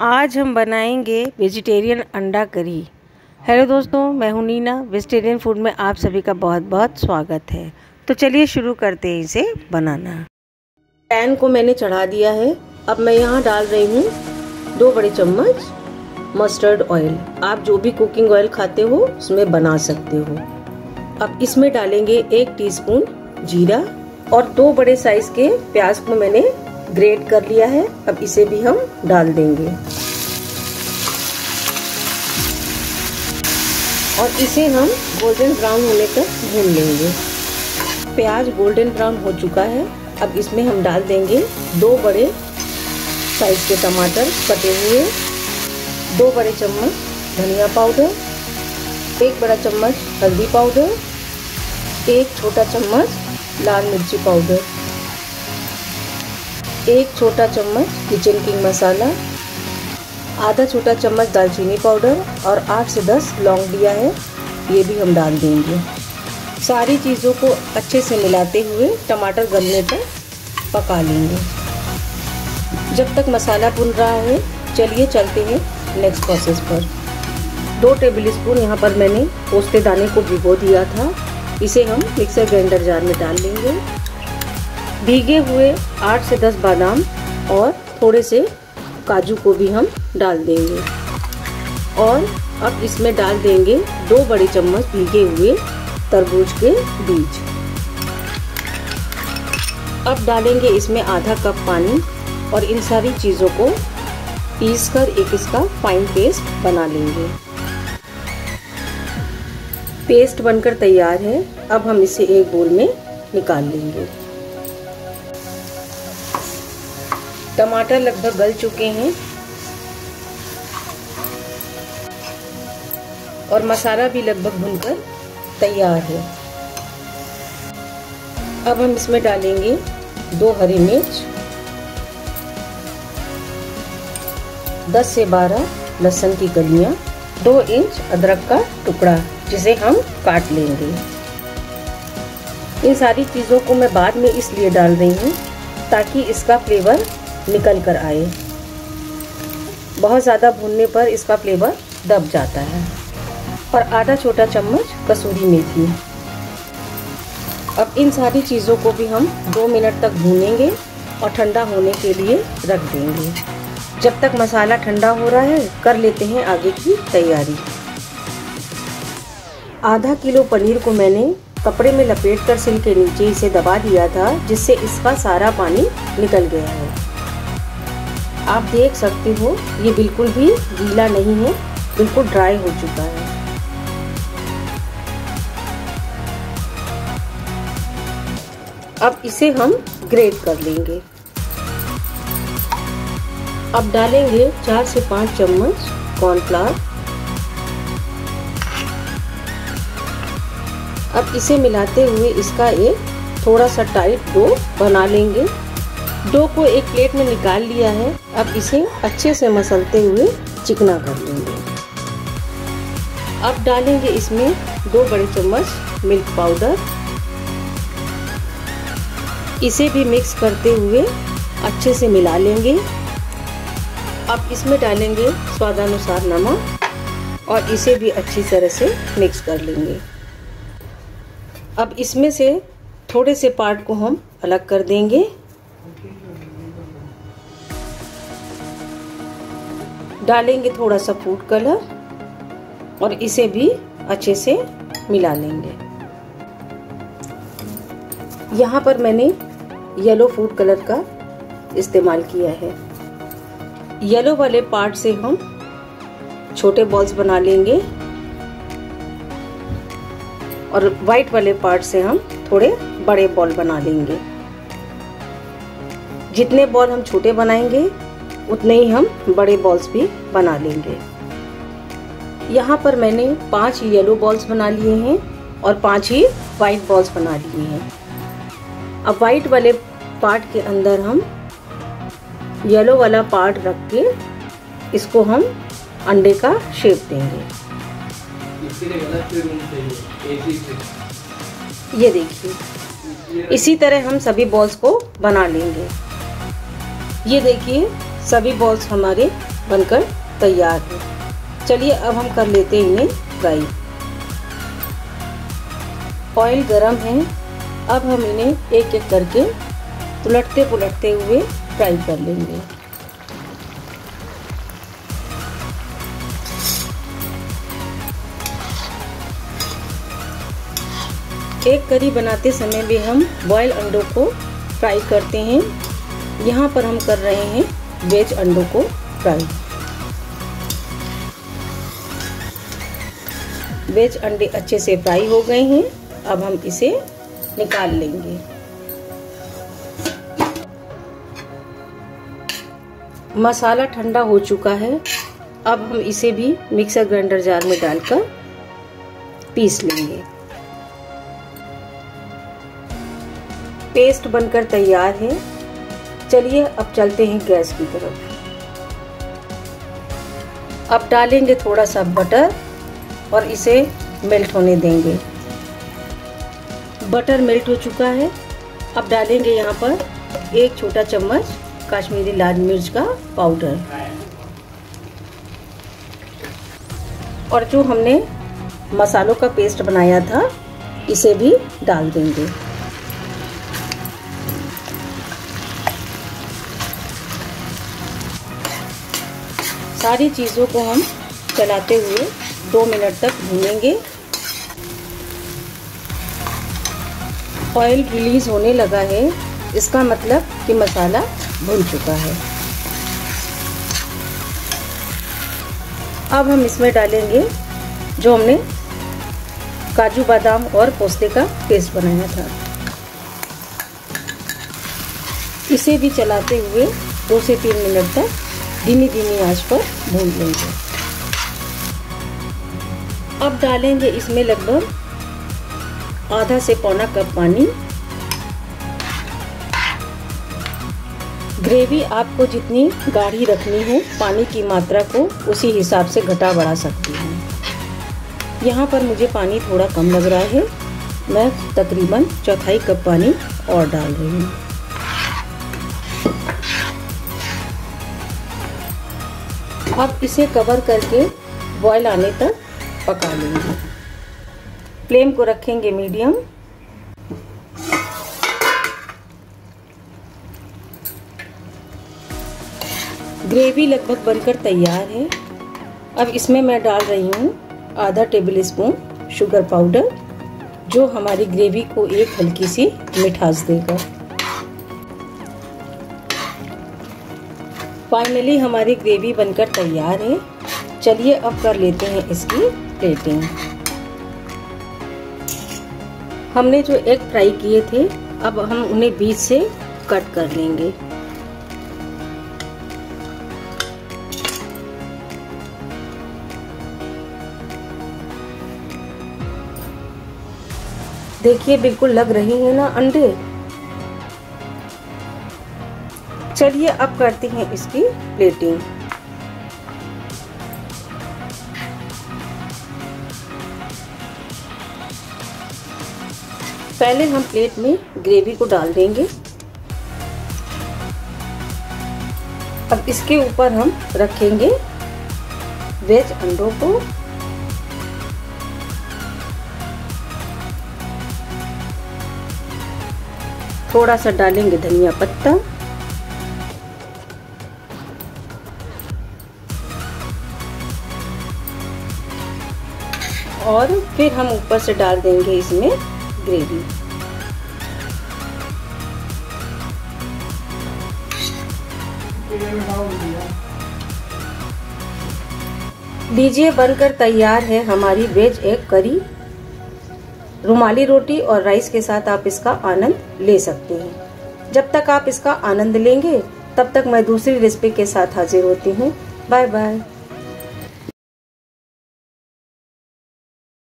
आज हम बनाएँगे वेजिटेरियन अंडा करी। हेलो दोस्तों, मैं हूँ नीना, वेजिटेरियन फ़ूड में आप सभी का बहुत बहुत स्वागत है। तो चलिए शुरू करते हैं इसे बनाना। पैन को मैंने चढ़ा दिया है। अब मैं यहाँ डाल रही हूँ दो बड़े चम्मच मस्टर्ड ऑयल आप जो भी कुकिंग ऑयल खाते हो, उसमें बना सकते हो। अब इसमें डालेंगे एक टीस्पून जीरा और दो बड़े साइज़ के प्याज को मैंने ग्रेट कर लिया है, अब इसे भी हम डाल देंगे। और इसे हम गोल्डन ब्राउन होने तक भून लेंगे। प्याज गोल्डन ब्राउन हो चुका है, अब इसमें हम डाल देंगे दो बड़े साइज़ के टमाटर कटे हुए। दो बड़े चम्मच धनिया पाउडर एक बड़ा चम्मच हल्दी पाउडर एक छोटा चम्मच लाल मिर्ची पाउडर एक छोटा चम्मच किचन किंग मसाला आधा छोटा चम्मच दालचीनी पाउडर और आठ से दस लौंग लिया है। ये भी हम डाल देंगे। सारी चीज़ों को अच्छे से मिलाते हुए टमाटर गलने तक पका लेंगे। जब तक मसाला भुन रहा है, चलिए चलते हैं नेक्स्ट प्रोसेस पर। दो टेबल स्पून यहाँ पर मैंने पोस्ते दाने को भिगो दिया था। इसे हम मिक्सर ग्राइंडर जार में डाल लेंगे। भीगे हुए आठ से दस बादाम और थोड़े से काजू को भी हम डाल देंगे। और अब इसमें डाल देंगे दो बड़े चम्मच भीगे हुए तरबूज के बीज। अब डालेंगे इसमें आधा कप पानी और इन सारी चीज़ों को पीस कर एक इसका फाइन पेस्ट बना लेंगे। पेस्ट बनकर तैयार है। अब हम इसे एक बोल में निकाल लेंगे। टमाटर लगभग गल चुके हैं। और मसाला भी लगभग भुनकर तैयार है। अब हम इसमें डालेंगे दो हरी मिर्च 10 से 12 लहसुन की कलियाँ, दो इंच अदरक का टुकड़ा, जिसे हम काट लेंगे। इन सारी चीज़ों को मैं बाद में इसलिए डाल रही हूँ ताकि इसका फ्लेवर निकल कर आए। बहुत ज़्यादा भूनने पर इसका फ्लेवर दब जाता है। और आधा छोटा चम्मच कसूरी मेथी। अब इन सारी चीज़ों को भी हम दो मिनट तक भूनेंगे और ठंडा होने के लिए रख देंगे। जब तक मसाला ठंडा हो रहा है, कर लेते हैं आगे की तैयारी। आधा किलो पनीर को मैंने कपड़े में लपेट कर सिल के नीचे इसे दबा दिया था, जिससे इसका सारा पानी निकल गया है। आप देख सकते हो, ये बिल्कुल भी गीला नहीं है, बिल्कुल ड्राई हो चुका है। अब इसे हम ग्रेट कर लेंगे। अब डालेंगे चार से पाँच चम्मच कॉर्नफ्लावर अब इसे मिलाते हुए इसका एक थोड़ा सा टाइट डो बना लेंगे। डो को एक प्लेट में निकाल लिया है। अब इसे अच्छे से मसलते हुए चिकना कर लेंगे। अब डालेंगे इसमें दो बड़े चम्मच मिल्क पाउडर। इसे भी मिक्स करते हुए अच्छे से मिला लेंगे। अब इसमें डालेंगे स्वादानुसार नमक और इसे भी अच्छी तरह से मिक्स कर लेंगे। अब इसमें से थोड़े से पार्ट को हम अलग कर देंगे। डालेंगे थोड़ा सा फ़ूड कलर और इसे भी अच्छे से मिला लेंगे। यहाँ पर मैंने येलो फ़ूड कलर का इस्तेमाल किया है। येलो वाले पार्ट से हम छोटे बॉल्स बना लेंगे और वाइट वाले पार्ट से हम थोड़े बड़े बॉल बना लेंगे। जितने बॉल हम छोटे बनाएँगे उतने ही हम बड़े बॉल्स भी बना लेंगे। यहाँ पर मैंने पाँच येलो बॉल्स बना लिए हैं और पाँच ही वाइट बॉल्स बना लिए हैं। अब वाइट वाले पार्ट के अंदर हम येलो वाला पार्ट रख के इसको हम अंडे का शेप देंगे। ये देखिए, इसी तरह हम सभी बॉल्स को बना लेंगे। ये देखिए सभी बॉल्स हमारे बनकर तैयार हैं। चलिए अब हम कर लेते हैं इन्हें फ्राई ऑयल गरम है। अब हम इन्हें एक एक करके उलटते पुलटते हुए फ्राई कर लेंगे। एक करी बनाते समय भी हम बॉयल अंडों को फ्राई करते हैं। यहाँ पर हम कर रहे हैं वेज अंडों को फ्राई। वेज अंडे अच्छे से फ्राई हो गए हैं। अब हम इसे निकाल लेंगे। मसाला ठंडा हो चुका है। अब हम इसे भी मिक्सर ग्राइंडर जार में डालकर पीस लेंगे। पेस्ट बनकर तैयार है। चलिए, अब चलते हैं गैस की तरफ़। अब डालेंगे थोड़ा सा बटर और इसे मेल्ट होने देंगे। बटर मेल्ट हो चुका है। अब डालेंगे यहाँ पर एक छोटा चम्मच काश्मीरी लाल मिर्च का पाउडर और जो हमने मसालों का पेस्ट बनाया था, इसे भी डाल देंगे। सारी चीज़ों को हम चलाते हुए दो मिनट तक भूनेंगे। ऑयल रिलीज़ होने लगा है। इसका मतलब कि मसाला भुन चुका है। अब हम इसमें डालेंगे जो हमने काजू बादाम और पोस्ते का पेस्ट बनाया था। इसे भी चलाते हुए दो से तीन मिनट तक धीमी धीमी आँच पर भून लेंगे। अब डालेंगे इसमें लगभग आधा से पौना कप पानी। ग्रेवी आपको जितनी गाढ़ी रखनी हो, पानी की मात्रा को उसी हिसाब से घटा बढ़ा सकती हैं। यहाँ पर मुझे पानी थोड़ा कम लग रहा है। मैं तकरीबन चौथाई कप पानी और डाल रही हूँ। अब इसे कवर करके बॉयल आने तक पका लेंगे। फ्लेम को रखेंगे मीडियम ग्रेवी लगभग बनकर तैयार है। अब इसमें मैं डाल रही हूँ आधा टेबल स्पून शुगर पाउडर जो हमारी ग्रेवी को एक हल्की सी मिठास देगा। फाइनली हमारी ग्रेवी बनकर तैयार है। चलिए अब कर लेते हैं इसकी प्लेटिंग हमने जो एग फ्राई किए थे, अब हम उन्हें बीच से कट कर लेंगे। देखिए, बिल्कुल लग रही है ना अंडे? चलिए अब करते हैं इसकी प्लेटिंग पहले हम प्लेट में ग्रेवी को डाल देंगे। अब इसके ऊपर हम रखेंगे वेज अंडों को। थोड़ा सा डालेंगे धनिया पत्ता। और फिर हम ऊपर से डाल देंगे इसमें ग्रेवी लीजिए बनकर तैयार है हमारी वेज एग करी। रुमाली रोटी और राइस के साथ आप इसका आनंद ले सकते हैं। जब तक आप इसका आनंद लेंगे, तब तक मैं दूसरी रेसिपी के साथ हाजिर होती हूँ। Bye bye.